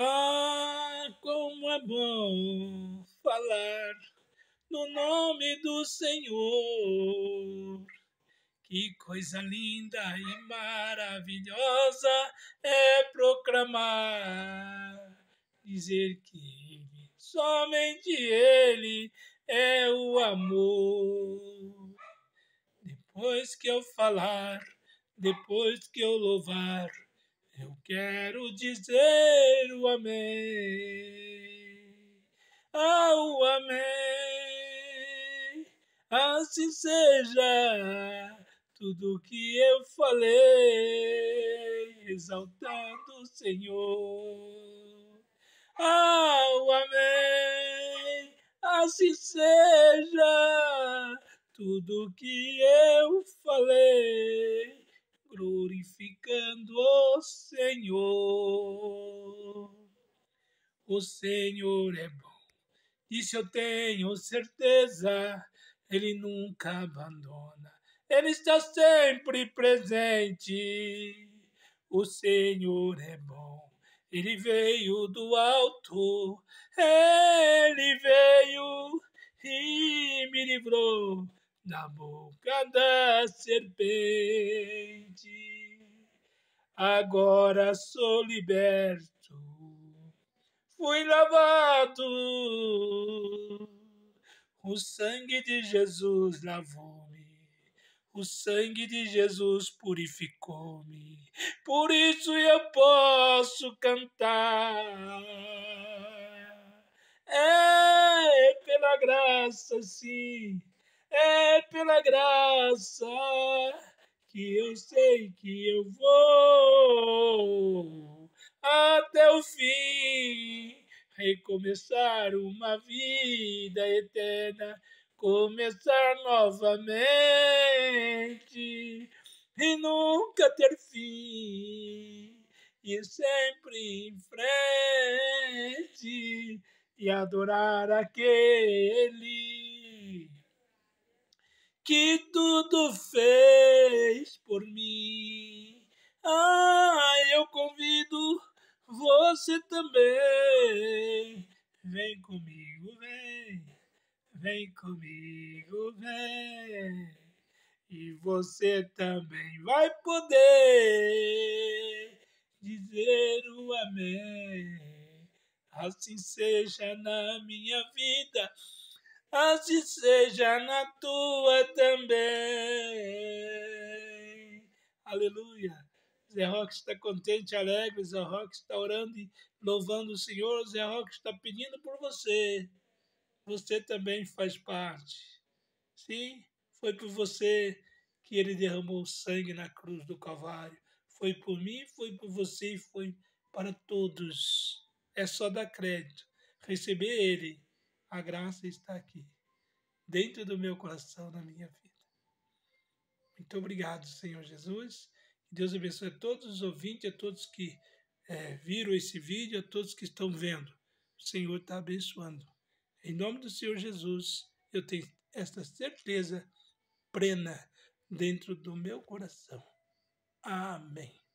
Ah, como é bom falar no nome do Senhor. Que coisa linda e maravilhosa é proclamar, dizer que Ele, somente Ele é o amor. Depois que eu falar, depois que eu louvar, eu quero dizer o amém. Ah, o amém. Assim seja tudo que eu falei, exaltando o Senhor. Ah, o amém. Assim seja tudo que eu falei O Senhor é bom, isso eu tenho certeza, Ele nunca abandona, Ele está sempre presente. O Senhor é bom, Ele veio do alto, Ele veio e me livrou na boca da serpente. Agora sou liberto, fui lavado. O sangue de Jesus lavou-me, o sangue de Jesus purificou-me. Por isso eu posso cantar. É pela graça, sim é pela graça que eu sei que eu vou até o fim recomeçar uma vida eterna, começar novamente e nunca ter fim, e sempre em frente e adorar aquele que tudo fez por mim. Ah, eu convido você também. Vem comigo, vem. Vem comigo, vem. E você também vai poder dizer o amém. Assim seja na minha vida assim seja na tua também. Aleluia. Zé Roque está contente, alegre, Zé Roque está orando e louvando o Senhor, Zé Roque está pedindo por você. Você também faz parte. Sim, foi por você que ele derramou sangue na cruz do Calvário. Foi por mim, foi por você e foi para todos. É só dar crédito, receber ele a graça está aqui, dentro do meu coração, na minha vida. Muito obrigado, Senhor Jesus. Deus abençoe a todos os ouvintes, a todos que é, viram esse vídeo, a todos que estão vendo. O Senhor está abençoando. Em nome do Senhor Jesus, eu tenho esta certeza plena dentro do meu coração. Amém.